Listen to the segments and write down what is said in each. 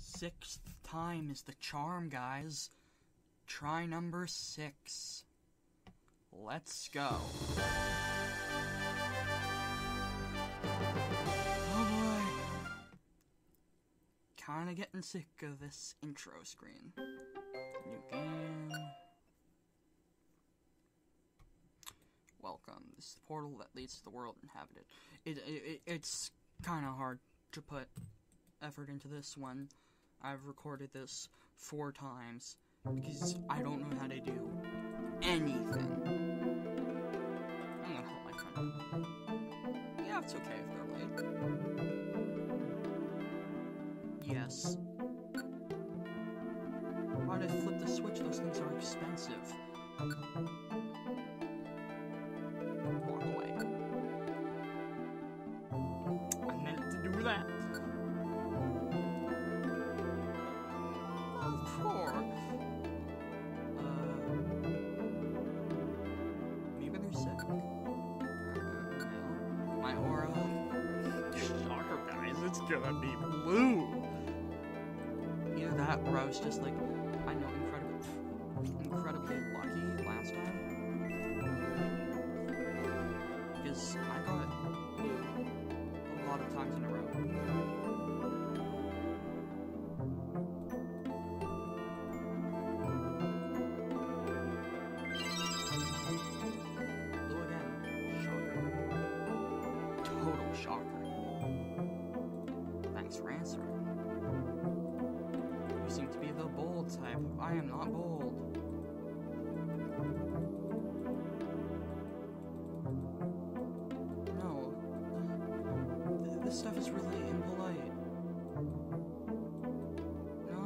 Sixth time is the charm, guys. Try number six. Let's go. Oh boy. Kinda getting sick of this intro screen. New game. Welcome. This is the portal that leads to the world inhabited. It, it, it it's kind of hard to put effort into this one. I've recorded this four times because I don't know how to do anything. I'm gonna help my friend. Yeah, it's okay if they're late. Yes. Why'd I flip the switch? Those things are expensive. Walk away. I meant to do that. It's gonna be blue. You know that where I was just like, I know incredibly, incredibly lucky last time. Because I got blue a lot of times in a row. Blue Thanks for answering. You seem to be the bold type. I am not bold. No. Th- This stuff is really impolite. No.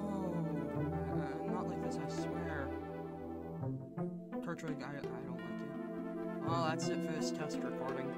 Uh, not like this, I swear. Turtwig, I, I don't like you. Well, that's it for this test recording.